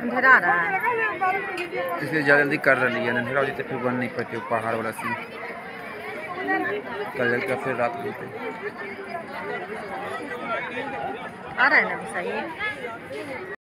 अंधेरा रहा है। इसलिए ज़्यादा जल्दी कर रही है। अंधेरा हो जाते फिर बन नहीं पाते पहाड़ वाला सीन कल का फिर रात को आ रहा है ना सही